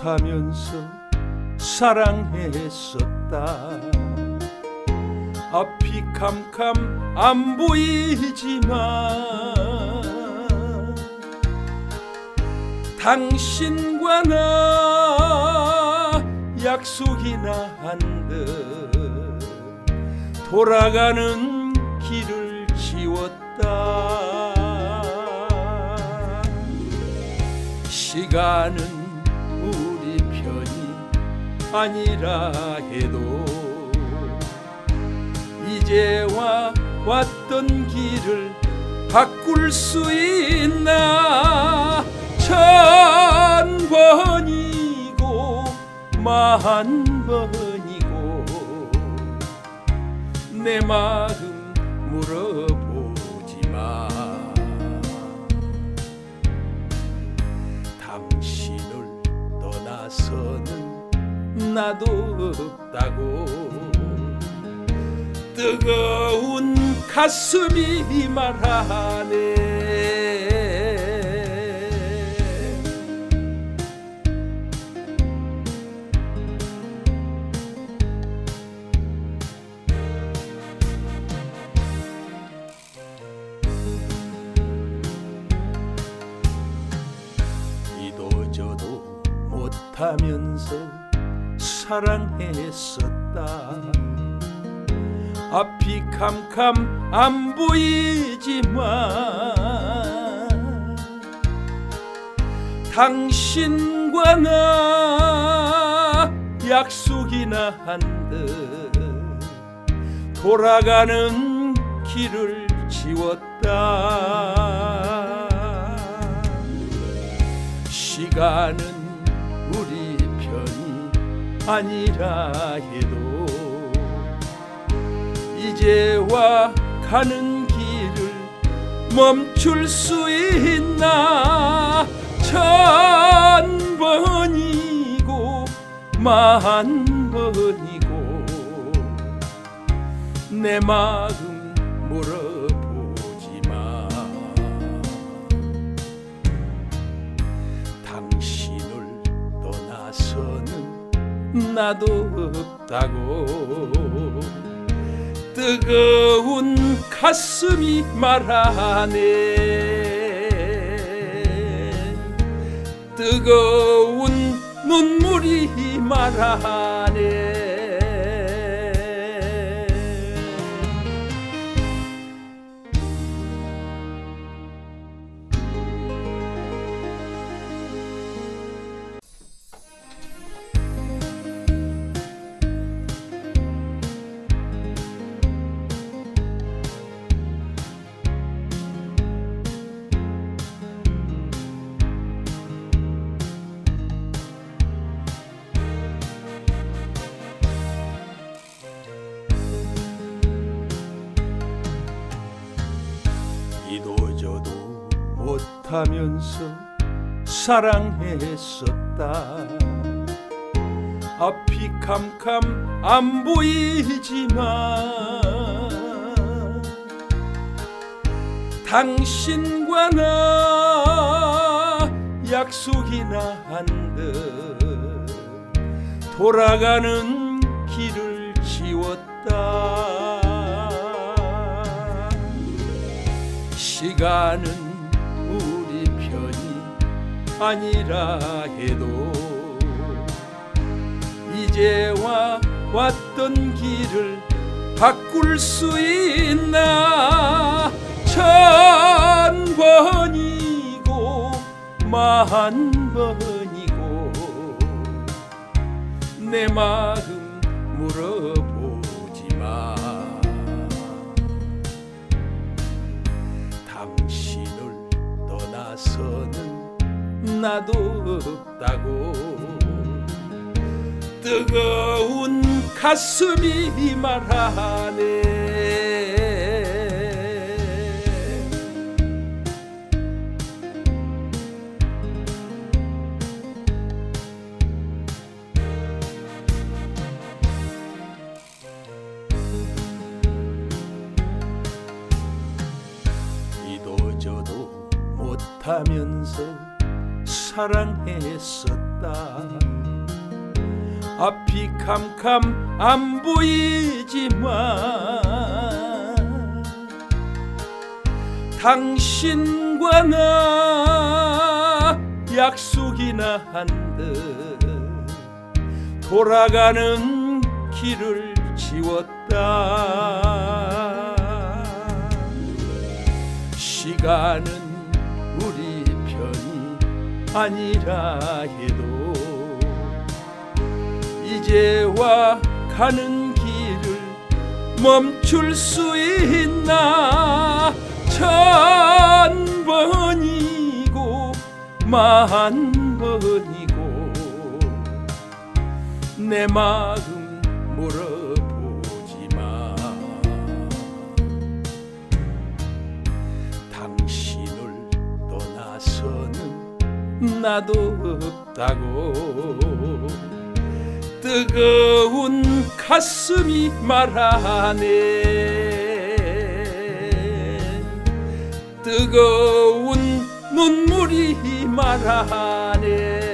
못하면서 사랑했었다. 앞이 캄캄 안 보이지만 당신과 나 약속이나 한 듯 돌아가는 길을 지웠다. 시간은 아니라 해도 이제와 왔던 길을 바꿀 수 있나? 천 번이고 만 번이고 내 마음 물어 떠나서는 나도 없다고. 뜨거운 가슴이 말하네. 이도 저도 못하면서 사랑했었다. 앞이 캄캄 안 보이지만 당신과 나 약속이나 한 듯 돌아가는 길을 지웠다. 시간은 우리 아니라 해도 이제와 가는 길을 멈출 수 있나? 천 번이고 만 번이고 내 마음 떠나서는 나도 없다고. 뜨거운 가슴이 말하네. 뜨거운 눈물이 말하네 못하면서 사랑했었다. 앞이 캄캄 안 보이지만 당신과 나 약속이나 한 듯 돌아가는 길을 지웠다. 시간은 아니라 해도 이제와 왔던 길을 바꿀 수 있나? 천 번이고 만 번이고 내 마음 물어보지 마. 당신을 떠나서 는 나도 없다고. 뜨거운 가슴이 말하네. 이도 저도 못하면서 사랑했었다. 앞이 캄캄 안 보이지만 당신과 나 약속이나 한 듯 돌아가는 길을 지웠다. 시간은 아니라 해도 이제와 가는 길을 멈출 수 있나? 천 번이고 만 번이고 내 마음 물어 나도 없다고. 뜨거운 가슴이 말하네. 뜨거운 눈물이 말하네